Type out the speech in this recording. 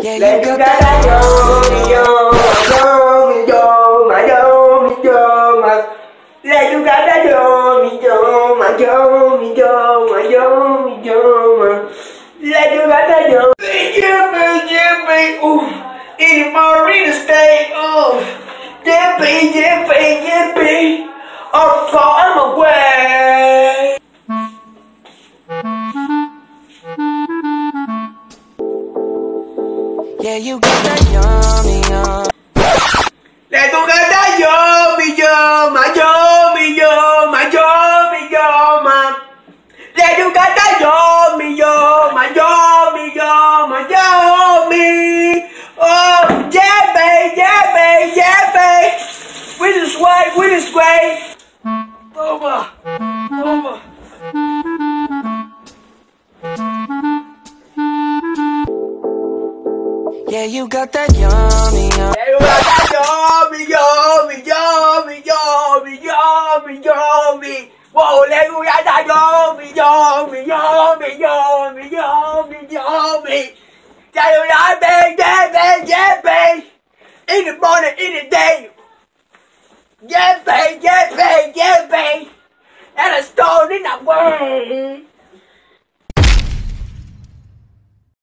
Yeah, you got that yoni yoni yoma yomi yoma. Let you got that yoni yoma yomi yoma yomi yoma. Let you got that yoni. Yeah, baby. Ooh, in Marina State. Ooh, yeah, baby, yeah, baby, far. Yeah, you got that yummy, yum. Mà vô, mi vô, mà vô, mi vô, mà. Để tôi nghe ta vô, mi vô, mà vô, mi vô, mà vô, mi. Oh, yeah, baby, yeah, baby, yeah, baby. With this way, with this way. Over, over. Vô, mi vô, mi vô, mi vô, mi vô, mi. Wow, để tôi nghe ta vô, mi vô, mi vô, mi vô, mi vô, mi vô, mi. Tell you that, baby, yeah, baby, yeah, baby. In the morning, in the day. Yeah, baby, yeah, baby, yeah, baby. And a stone in the way.